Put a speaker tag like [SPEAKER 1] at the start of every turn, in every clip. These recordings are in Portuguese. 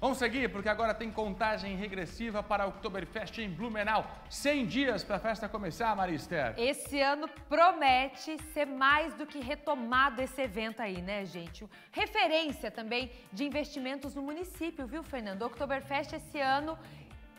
[SPEAKER 1] Vamos seguir, porque agora tem contagem regressiva para a Oktoberfest em Blumenau. 100 dias para a festa começar, Marister.
[SPEAKER 2] Esse ano promete ser mais do que retomado esse evento aí, né, gente? Referência também de investimentos no município, viu, Fernando? O Oktoberfest esse ano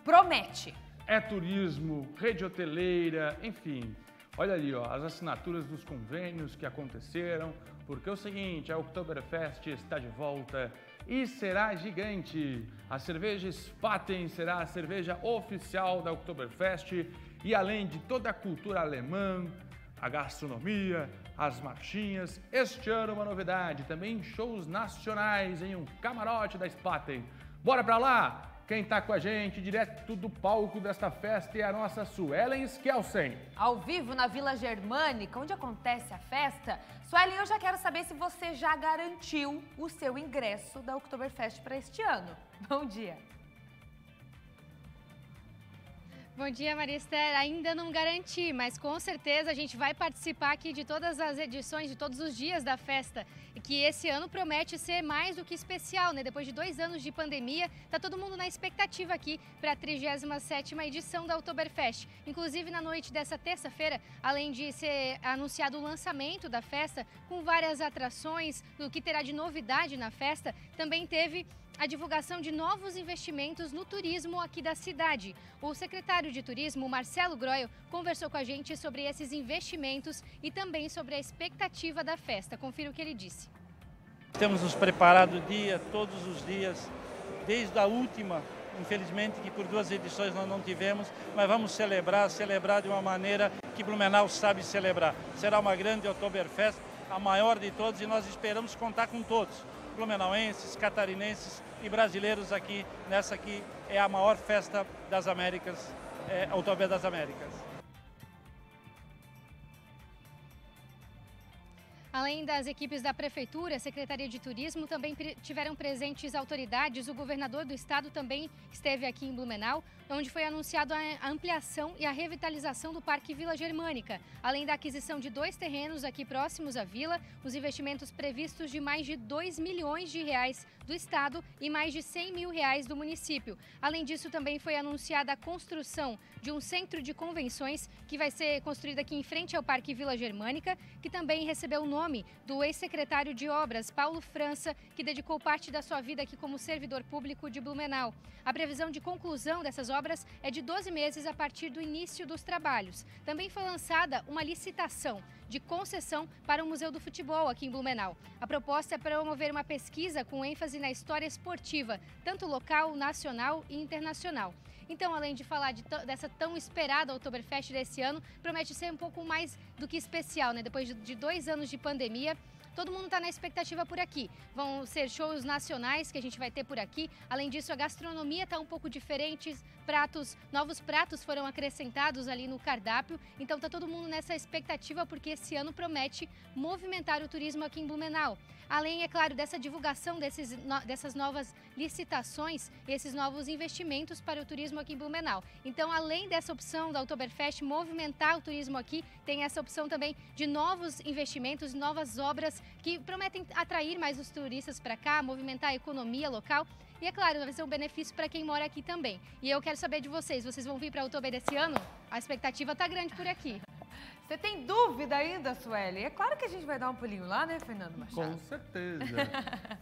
[SPEAKER 2] promete.
[SPEAKER 1] É turismo, rede hoteleira, enfim. Olha ali, ó, as assinaturas dos convênios que aconteceram, porque é o seguinte, a Oktoberfest está de volta e será gigante. A cerveja Spaten será a cerveja oficial da Oktoberfest e além de toda a cultura alemã, a gastronomia, as marchinhas, este ano uma novidade, também shows nacionais em um camarote da Spaten. Bora pra lá? Quem está com a gente direto do palco desta festa é a nossa Suelen Skelsen.
[SPEAKER 2] Ao vivo na Vila Germânica, onde acontece a festa. Suelen, eu já quero saber se você já garantiu o seu ingresso da Oktoberfest para este ano. Bom dia.
[SPEAKER 3] Bom dia, Maria Esther. Ainda não garanti, mas com certeza a gente vai participar aqui de todas as edições, de todos os dias da festa. E que esse ano promete ser mais do que especial, né? Depois de dois anos de pandemia, tá todo mundo na expectativa aqui para a 37ª edição da Oktoberfest. Inclusive, na noite dessa terça-feira, além de ser anunciado o lançamento da festa, com várias atrações, do que terá de novidade na festa, também teve a divulgação de novos investimentos no turismo aqui da cidade. O secretário de Turismo, Marcelo Groio, conversou com a gente sobre esses investimentos e também sobre a expectativa da festa. Confira o que ele disse.
[SPEAKER 4] Temos nos preparado dia, todos os dias, desde a última, infelizmente que por duas edições nós não tivemos, mas vamos celebrar, celebrar de uma maneira que Blumenau sabe celebrar. Será uma grande Oktoberfest, a maior de todos, e nós esperamos contar com todos blumenauenses, catarinenses e brasileiros aqui nessa que é a maior festa das Américas, é, Outubro das Américas.
[SPEAKER 3] Além das equipes da Prefeitura, Secretaria de Turismo, também tiveram presentes autoridades. O governador do estado também esteve aqui em Blumenau, onde foi anunciado a ampliação e a revitalização do Parque Vila Germânica. Além da aquisição de dois terrenos aqui próximos à vila, os investimentos previstos de mais de 2 milhões de reais do estado e mais de 100 mil reais do município. Além disso, também foi anunciada a construção de um centro de convenções que vai ser construído aqui em frente ao Parque Vila Germânica, que também recebeu o nome do ex-secretário de Obras, Paulo França, que dedicou parte da sua vida aqui como servidor público de Blumenau. A previsão de conclusão dessas obras é de 12 meses a partir do início dos trabalhos. Também foi lançada uma licitação de concessão para o Museu do Futebol aqui em Blumenau. A proposta é promover uma pesquisa com ênfase na história esportiva, tanto local, nacional e internacional. Então, além de falar de dessa tão esperada Oktoberfest desse ano, promete ser um pouco mais do que especial, né? Depois de dois anos de pandemia, Todo mundo está na expectativa por aqui. Vão ser shows nacionais que a gente vai ter por aqui. Além disso, a gastronomia está um pouco diferente. Pratos, novos pratos foram acrescentados ali no cardápio. Então está todo mundo nessa expectativa porque esse ano promete movimentar o turismo aqui em Blumenau. Além, é claro, dessa divulgação desses, dessas novas licitações esses novos investimentos para o turismo aqui em Blumenau. Então, além dessa opção da Oktoberfest movimentar o turismo aqui, tem essa opção também de novos investimentos, novas obras que prometem atrair mais os turistas para cá, movimentar a economia local. E é claro, vai ser um benefício para quem mora aqui também. E eu quero saber de vocês, vocês vão vir para outubro desse ano? A expectativa está grande por aqui.
[SPEAKER 2] Você tem dúvida ainda, Sueli? É claro que a gente vai dar um pulinho lá, né, Fernando Machado?
[SPEAKER 1] Com certeza.